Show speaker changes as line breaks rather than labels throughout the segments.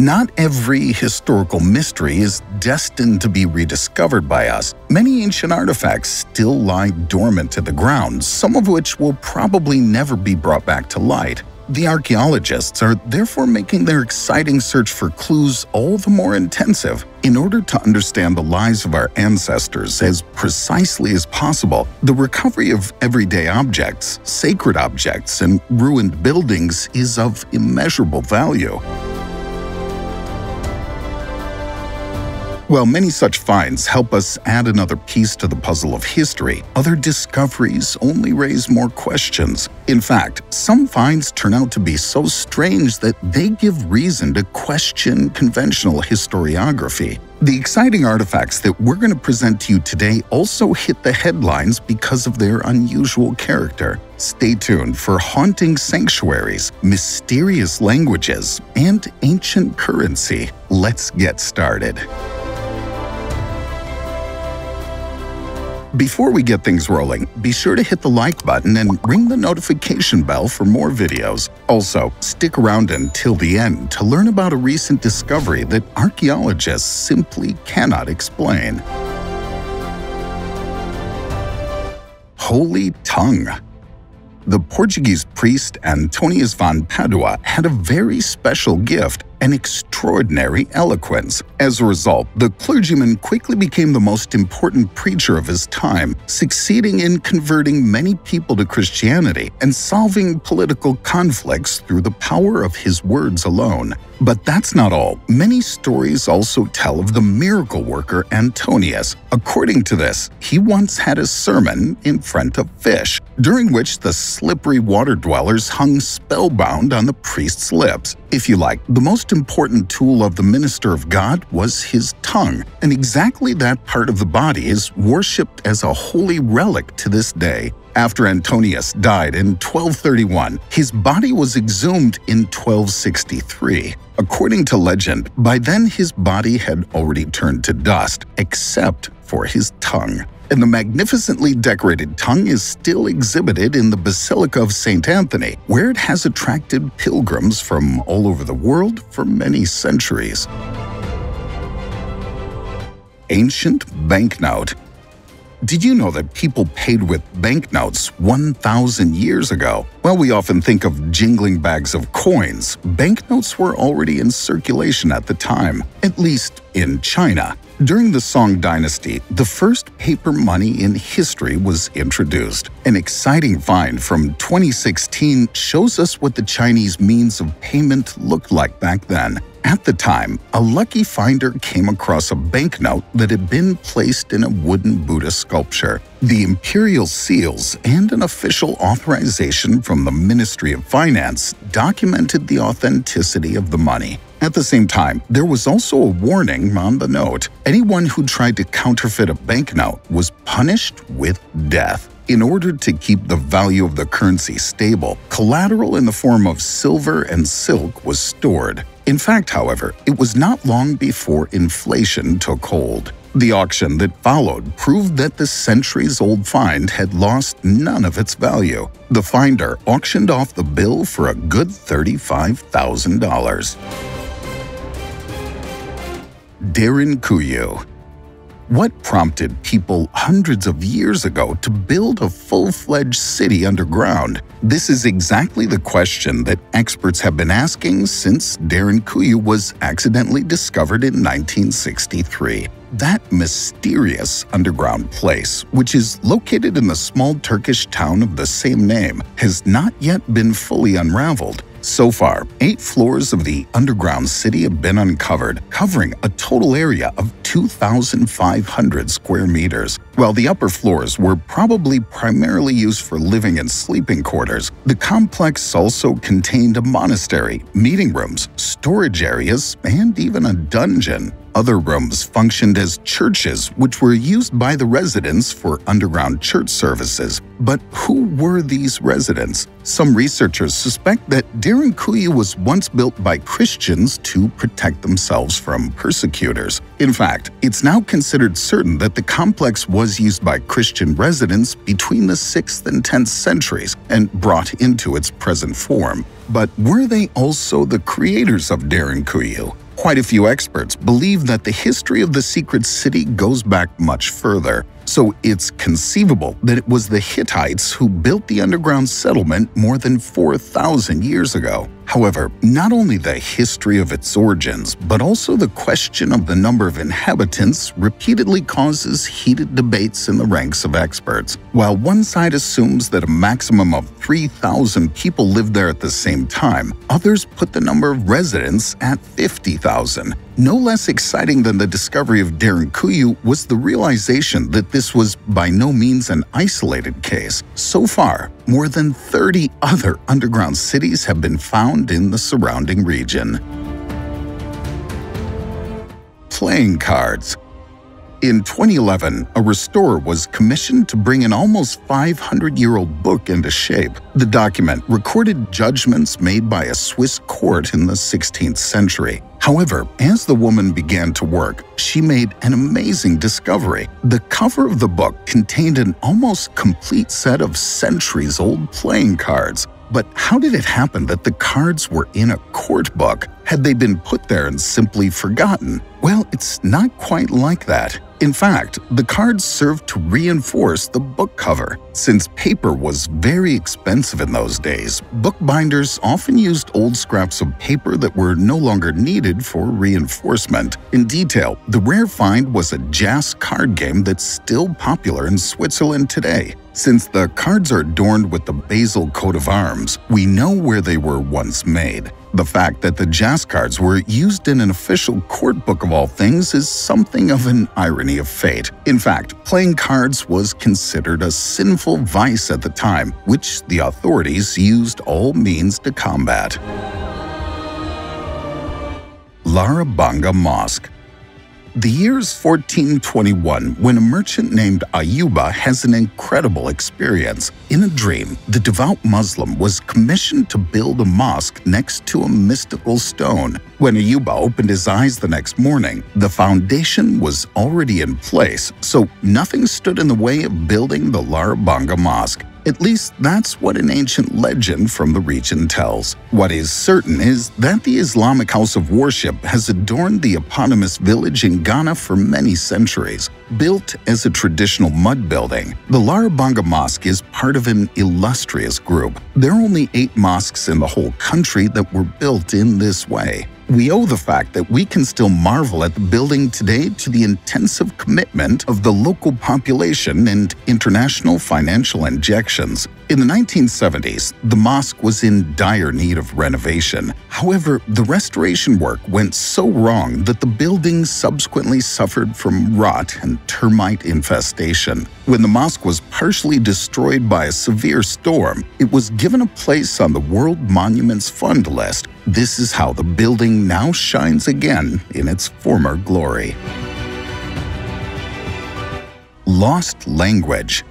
Not every historical mystery is destined to be rediscovered by us. Many ancient artifacts still lie dormant in the ground, some of which will probably never be brought back to light. The archaeologists are therefore making their exciting search for clues all the more intensive. In order to understand the lives of our ancestors as precisely as possible, the recovery of everyday objects, sacred objects, and ruined buildings is of immeasurable value. While many such finds help us add another piece to the puzzle of history, other discoveries only raise more questions. In fact, some finds turn out to be so strange that they give reason to question conventional historiography. The exciting artifacts that we're going to present to you today also hit the headlines because of their unusual character. Stay tuned for haunting sanctuaries, mysterious languages, and ancient currency. Let's get started. Before we get things rolling, be sure to hit the like button and ring the notification bell for more videos. Also, stick around until the end to learn about a recent discovery that archaeologists simply cannot explain. Holy Tongue the Portuguese priest Antonius von Padua had a very special gift and extraordinary eloquence. As a result, the clergyman quickly became the most important preacher of his time, succeeding in converting many people to Christianity and solving political conflicts through the power of his words alone. But that's not all. Many stories also tell of the miracle worker Antonius. According to this, he once had a sermon in front of fish, during which the slippery water dwellers hung spellbound on the priest's lips. If you like, the most important tool of the minister of God was his tongue, and exactly that part of the body is worshipped as a holy relic to this day. After Antonius died in 1231, his body was exhumed in 1263. According to legend, by then his body had already turned to dust, except for his tongue and the magnificently decorated tongue is still exhibited in the Basilica of St. Anthony, where it has attracted pilgrims from all over the world for many centuries. Ancient Banknote did you know that people paid with banknotes 1,000 years ago? Well, we often think of jingling bags of coins. Banknotes were already in circulation at the time, at least in China. During the Song dynasty, the first paper money in history was introduced. An exciting find from 2016 shows us what the Chinese means of payment looked like back then. At the time, a lucky finder came across a banknote that had been placed in a wooden Buddha sculpture. The imperial seals and an official authorization from the Ministry of Finance documented the authenticity of the money. At the same time, there was also a warning on the note. Anyone who tried to counterfeit a banknote was punished with death. In order to keep the value of the currency stable, collateral in the form of silver and silk was stored. In fact, however, it was not long before inflation took hold. The auction that followed proved that the centuries old find had lost none of its value. The finder auctioned off the bill for a good $35,000. Derinkuyu what prompted people hundreds of years ago to build a full fledged city underground? This is exactly the question that experts have been asking since Darren Derinkuyu was accidentally discovered in 1963. That mysterious underground place, which is located in the small Turkish town of the same name, has not yet been fully unraveled. So far, eight floors of the underground city have been uncovered, covering a total area of 2,500 square meters. While the upper floors were probably primarily used for living and sleeping quarters, the complex also contained a monastery, meeting rooms, storage areas, and even a dungeon. Other rooms functioned as churches, which were used by the residents for underground church services. But who were these residents? Some researchers suspect that Derinkuyu was once built by Christians to protect themselves from persecutors. In fact, it's now considered certain that the complex was used by Christian residents between the 6th and 10th centuries and brought into its present form. But were they also the creators of Derinkuyu? Quite a few experts believe that the history of the secret city goes back much further, so it's conceivable that it was the Hittites who built the underground settlement more than 4,000 years ago. However, not only the history of its origins, but also the question of the number of inhabitants repeatedly causes heated debates in the ranks of experts. While one side assumes that a maximum of 3,000 people lived there at the same time, others put the number of residents at 50,000. No less exciting than the discovery of Derinkuyu was the realization that this was by no means an isolated case. So far, more than 30 other underground cities have been found in the surrounding region. Playing cards in 2011, a restorer was commissioned to bring an almost 500-year-old book into shape. The document recorded judgments made by a Swiss court in the 16th century. However, as the woman began to work, she made an amazing discovery. The cover of the book contained an almost complete set of centuries-old playing cards. But how did it happen that the cards were in a court book? Had they been put there and simply forgotten? Well, it's not quite like that. In fact, the cards served to reinforce the book cover. Since paper was very expensive in those days, bookbinders often used old scraps of paper that were no longer needed for reinforcement. In detail, the rare find was a Jass card game that's still popular in Switzerland today. Since the cards are adorned with the Basel coat of arms, we know where they were once made. The fact that the Jass cards were used in an official court book of all things is something of an irony of fate. In fact, playing cards was considered a sinful vice at the time, which the authorities used all means to combat. Larabanga Mosque the year's 1421 when a merchant named Ayuba has an incredible experience. In a dream, the devout Muslim was commissioned to build a mosque next to a mystical stone. When Ayuba opened his eyes the next morning, the foundation was already in place, so nothing stood in the way of building the Larabanga Mosque. At least that's what an ancient legend from the region tells. What is certain is that the Islamic house of worship has adorned the eponymous village in Ghana for many centuries. Built as a traditional mud building, the Larabanga Mosque is part of an illustrious group. There are only eight mosques in the whole country that were built in this way. We owe the fact that we can still marvel at the building today to the intensive commitment of the local population and international financial injections. In the 1970s, the mosque was in dire need of renovation. However, the restoration work went so wrong that the building subsequently suffered from rot and termite infestation. When the mosque was partially destroyed by a severe storm, it was given a place on the World Monuments Fund list. This is how the building now shines again in its former glory. Lost Language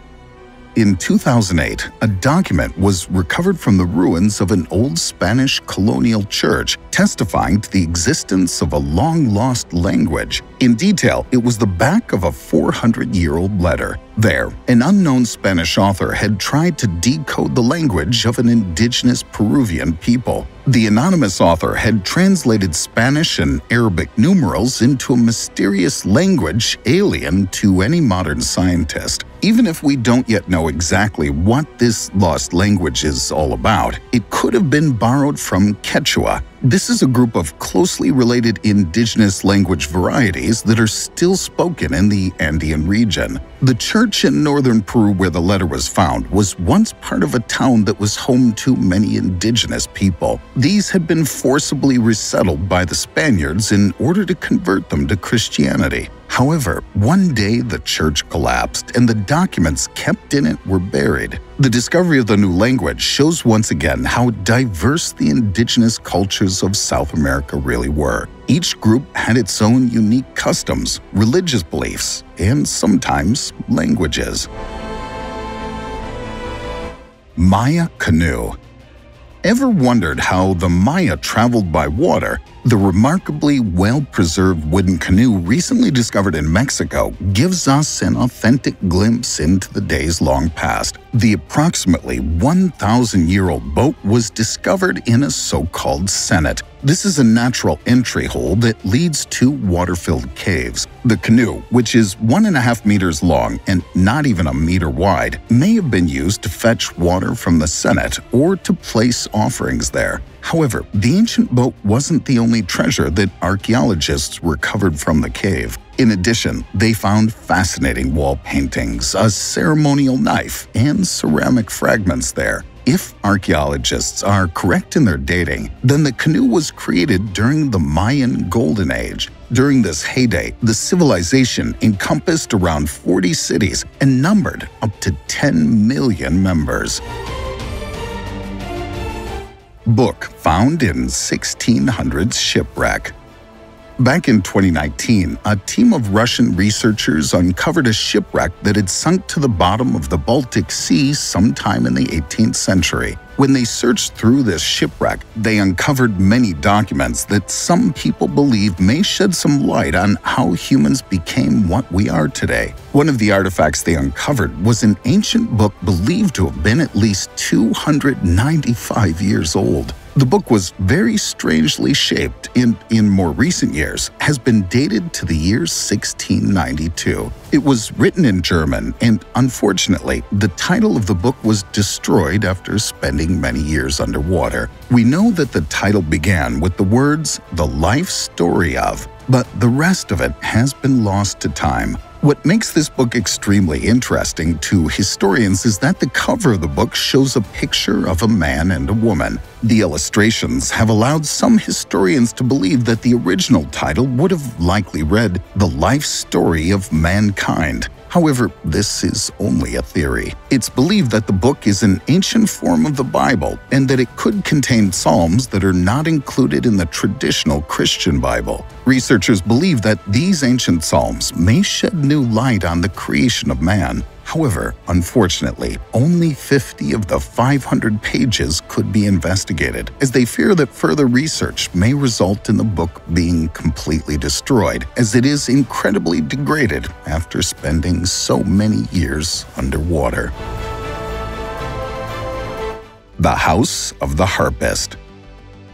in 2008, a document was recovered from the ruins of an old Spanish colonial church testifying to the existence of a long-lost language. In detail, it was the back of a 400-year-old letter. There, an unknown Spanish author had tried to decode the language of an indigenous Peruvian people. The anonymous author had translated Spanish and Arabic numerals into a mysterious language alien to any modern scientist. Even if we don't yet know exactly what this lost language is all about, it could have been borrowed from Quechua, this is a group of closely related indigenous language varieties that are still spoken in the Andean region. The church in northern Peru where the letter was found was once part of a town that was home to many indigenous people. These had been forcibly resettled by the Spaniards in order to convert them to Christianity. However, one day the church collapsed and the documents kept in it were buried. The discovery of the new language shows once again how diverse the indigenous cultures of South America really were. Each group had its own unique customs, religious beliefs, and sometimes languages. Maya Canoe Ever wondered how the Maya traveled by water The remarkably well-preserved wooden canoe recently discovered in Mexico gives us an authentic glimpse into the days long past. The approximately 1,000-year-old boat was discovered in a so-called cenote. This is a natural entry hole that leads to water-filled caves. The canoe, which is one and a half meters long and not even a meter wide, may have been used to fetch water from the cenote or to place offerings there. However, the ancient boat wasn't the only treasure that archaeologists recovered from the cave. In addition, they found fascinating wall paintings, a ceremonial knife, and ceramic fragments there. If archaeologists are correct in their dating, then the canoe was created during the Mayan Golden Age. During this heyday, the civilization encompassed around 40 cities and numbered up to 10 million members. Book found in 1600s shipwreck. Back in 2019, a team of Russian researchers uncovered a shipwreck that had sunk to the bottom of the Baltic Sea sometime in the 18th century. When they searched through this shipwreck, they uncovered many documents that some people believe may shed some light on how humans became what we are today. One of the artifacts they uncovered was an ancient book believed to have been at least 295 years old. The book was very strangely shaped and, in more recent years, has been dated to the year 1692. It was written in German, and unfortunately, the title of the book was destroyed after spending many years underwater. We know that the title began with the words, The Life Story of, but the rest of it has been lost to time. What makes this book extremely interesting to historians is that the cover of the book shows a picture of a man and a woman. The illustrations have allowed some historians to believe that the original title would have likely read The Life Story of Mankind. However, this is only a theory. It's believed that the book is an ancient form of the Bible and that it could contain psalms that are not included in the traditional Christian Bible. Researchers believe that these ancient psalms may shed new light on the creation of man However, unfortunately, only 50 of the 500 pages could be investigated, as they fear that further research may result in the book being completely destroyed, as it is incredibly degraded after spending so many years underwater. The House of the Harpist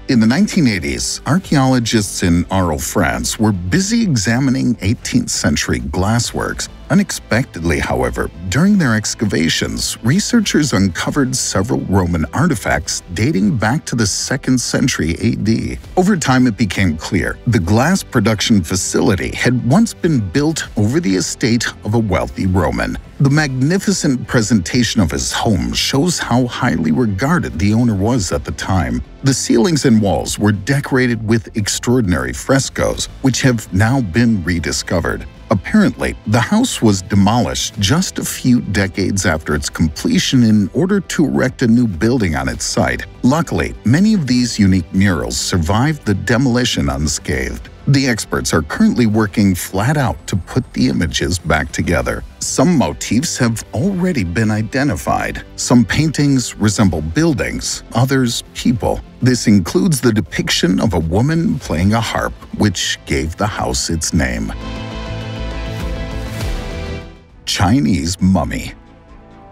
in the 1980s, archaeologists in Arles, France were busy examining 18th century glassworks. Unexpectedly, however, during their excavations, researchers uncovered several Roman artifacts dating back to the 2nd century AD. Over time, it became clear the glass production facility had once been built over the estate of a wealthy Roman. The magnificent presentation of his home shows how highly regarded the owner was at the time. The ceilings and walls were decorated with extraordinary frescoes, which have now been rediscovered. Apparently, the house was demolished just a few decades after its completion in order to erect a new building on its site. Luckily, many of these unique murals survived the demolition unscathed. The experts are currently working flat out to put the images back together. Some motifs have already been identified. Some paintings resemble buildings, others people. This includes the depiction of a woman playing a harp, which gave the house its name. Chinese Mummy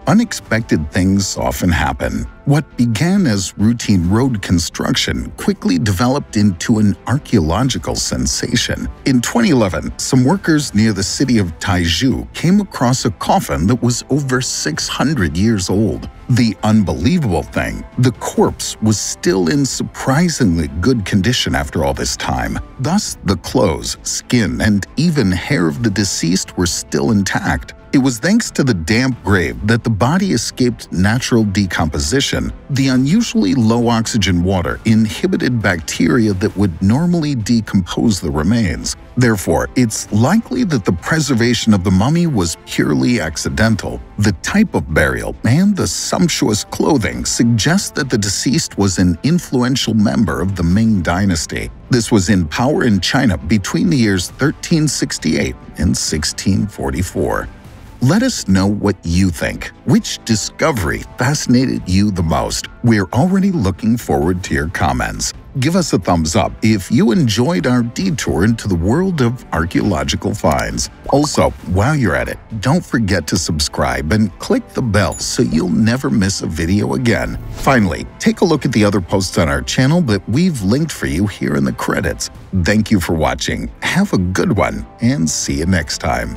Unexpected things often happen. What began as routine road construction quickly developed into an archaeological sensation. In 2011, some workers near the city of Taizhou came across a coffin that was over 600 years old. The unbelievable thing, the corpse was still in surprisingly good condition after all this time. Thus, the clothes, skin, and even hair of the deceased were still intact. It was thanks to the damp grave that the body escaped natural decomposition. The unusually low oxygen water inhibited bacteria that would normally decompose the remains. Therefore, it's likely that the preservation of the mummy was purely accidental. The type of burial and the sumptuous clothing suggest that the deceased was an influential member of the Ming dynasty. This was in power in China between the years 1368 and 1644. Let us know what you think. Which discovery fascinated you the most? We're already looking forward to your comments. Give us a thumbs up if you enjoyed our detour into the world of archaeological finds. Also, while you're at it, don't forget to subscribe and click the bell so you'll never miss a video again. Finally, take a look at the other posts on our channel that we've linked for you here in the credits. Thank you for watching, have a good one, and see you next time.